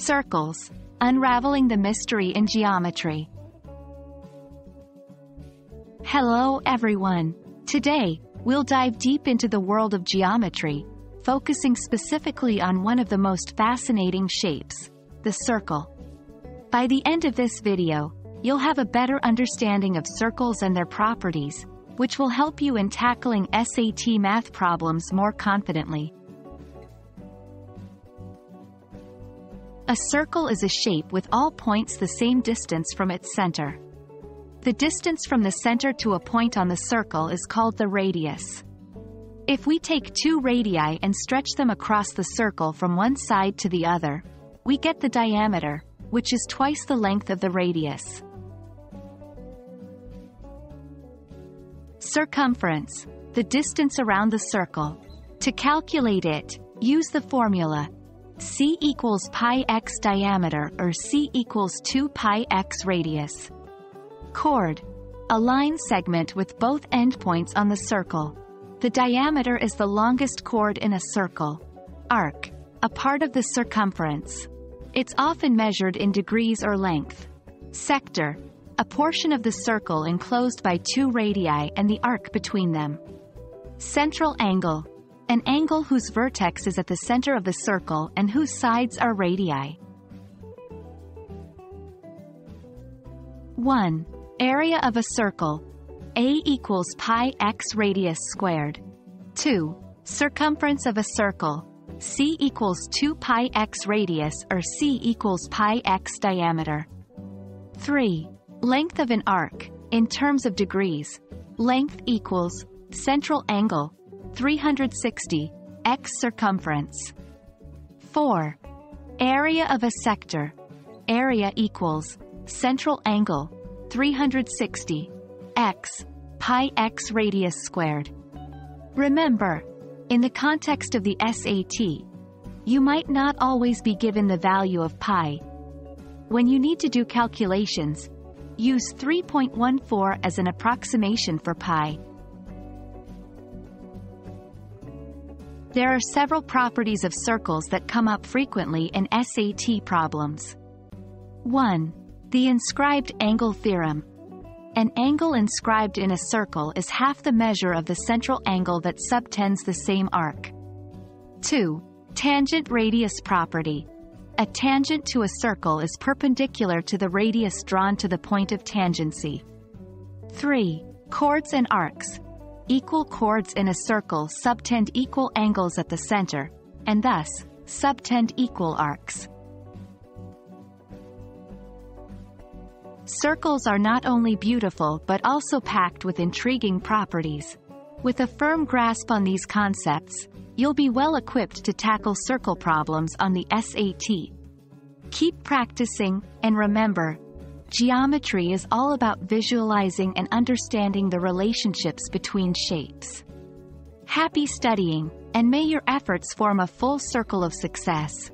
Circles. Unraveling the mystery in geometry. Hello everyone. Today, we'll dive deep into the world of geometry, focusing specifically on one of the most fascinating shapes, the circle. By the end of this video, you'll have a better understanding of circles and their properties, which will help you in tackling SAT math problems more confidently. A circle is a shape with all points the same distance from its center. The distance from the center to a point on the circle is called the radius. If we take two radii and stretch them across the circle from one side to the other, we get the diameter, which is twice the length of the radius. Circumference, the distance around the circle. To calculate it, use the formula c equals pi x diameter or c equals 2 pi x radius. Chord. A line segment with both endpoints on the circle. The diameter is the longest chord in a circle. Arc. A part of the circumference. It's often measured in degrees or length. Sector. A portion of the circle enclosed by two radii and the arc between them. Central angle an angle whose vertex is at the center of the circle and whose sides are radii. 1. Area of a circle. A equals pi x radius squared. 2. Circumference of a circle. C equals 2 pi x radius or C equals pi x diameter. 3. Length of an arc. In terms of degrees. Length equals central angle 360 x circumference. 4. Area of a sector. Area equals central angle 360 x pi x radius squared. Remember, in the context of the SAT, you might not always be given the value of pi. When you need to do calculations, use 3.14 as an approximation for pi. There are several properties of circles that come up frequently in SAT problems. 1. The inscribed angle theorem. An angle inscribed in a circle is half the measure of the central angle that subtends the same arc. 2. Tangent radius property. A tangent to a circle is perpendicular to the radius drawn to the point of tangency. 3. Chords and arcs. Equal chords in a circle subtend equal angles at the center, and thus, subtend equal arcs. Circles are not only beautiful but also packed with intriguing properties. With a firm grasp on these concepts, you'll be well equipped to tackle circle problems on the SAT. Keep practicing, and remember, Geometry is all about visualizing and understanding the relationships between shapes. Happy studying, and may your efforts form a full circle of success.